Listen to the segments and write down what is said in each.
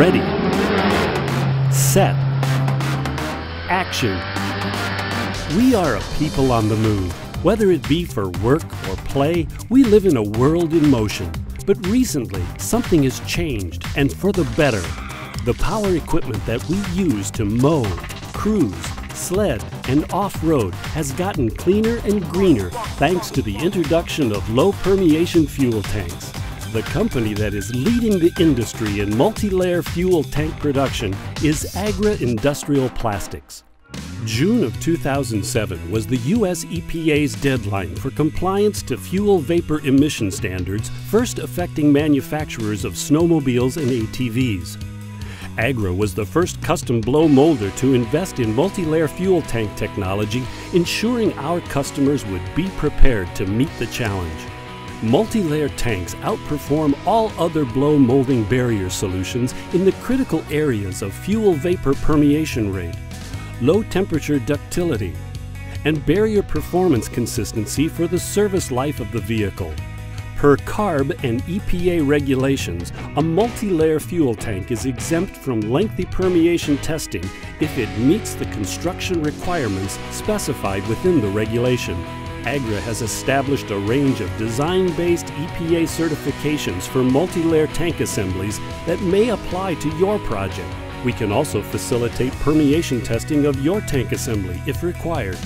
Ready, set, action. We are a people on the move. Whether it be for work or play, we live in a world in motion. But recently, something has changed, and for the better. The power equipment that we use to mow, cruise, sled, and off-road has gotten cleaner and greener thanks to the introduction of low permeation fuel tanks. The company that is leading the industry in multi-layer fuel tank production is Agri Industrial Plastics. June of 2007 was the US EPA's deadline for compliance to fuel vapor emission standards, first affecting manufacturers of snowmobiles and ATVs. Agri was the first custom blow molder to invest in multi-layer fuel tank technology, ensuring our customers would be prepared to meet the challenge. Multi-layer tanks outperform all other blow molding barrier solutions in the critical areas of fuel vapor permeation rate, low temperature ductility, and barrier performance consistency for the service life of the vehicle. Per CARB and EPA regulations, a multi-layer fuel tank is exempt from lengthy permeation testing if it meets the construction requirements specified within the regulation. AGRI has established a range of design-based EPA certifications for multi-layer tank assemblies that may apply to your project. We can also facilitate permeation testing of your tank assembly if required.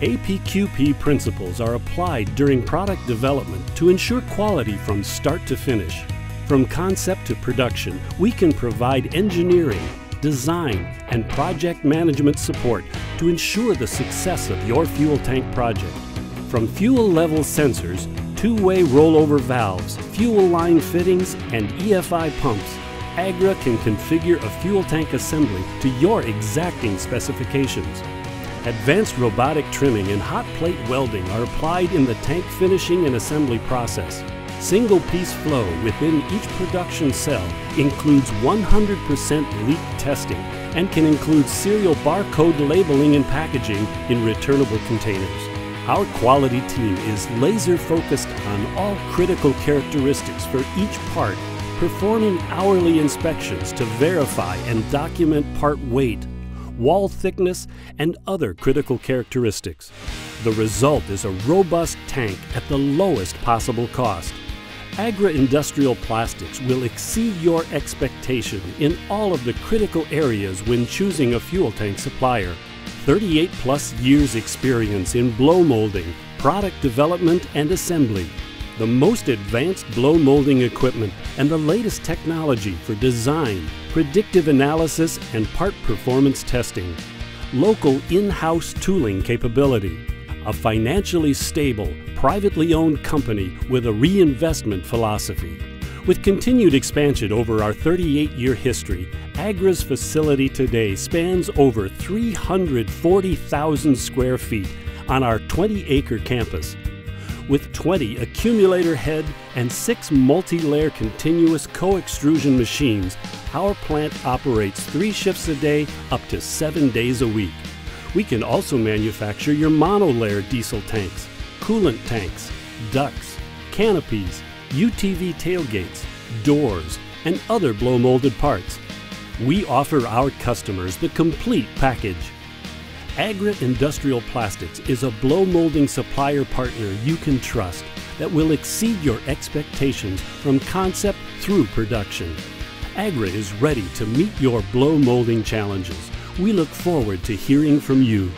APQP principles are applied during product development to ensure quality from start to finish. From concept to production, we can provide engineering, design, and project management support to ensure the success of your fuel tank project. From fuel level sensors, two-way rollover valves, fuel line fittings, and EFI pumps, AGRI can configure a fuel tank assembly to your exacting specifications. Advanced robotic trimming and hot plate welding are applied in the tank finishing and assembly process. Single piece flow within each production cell includes 100% leak testing and can include serial barcode labeling and packaging in returnable containers. Our quality team is laser focused on all critical characteristics for each part, performing hourly inspections to verify and document part weight, wall thickness, and other critical characteristics. The result is a robust tank at the lowest possible cost. Agri Industrial Plastics will exceed your expectation in all of the critical areas when choosing a fuel tank supplier. 38 plus years experience in blow molding, product development and assembly, the most advanced blow molding equipment and the latest technology for design, predictive analysis, and part performance testing. Local in-house tooling capability. A financially stable, privately owned company with a reinvestment philosophy. With continued expansion over our 38-year history, Agri's facility today spans over 340,000 square feet on our 20-acre campus with 20 accumulator head and six multi-layer continuous co-extrusion machines, our plant operates three shifts a day up to seven days a week. We can also manufacture your monolayer diesel tanks, coolant tanks, ducts, canopies, UTV tailgates, doors, and other blow molded parts. We offer our customers the complete package. Agri Industrial Plastics is a blow molding supplier partner you can trust that will exceed your expectations from concept through production. Agri is ready to meet your blow molding challenges. We look forward to hearing from you.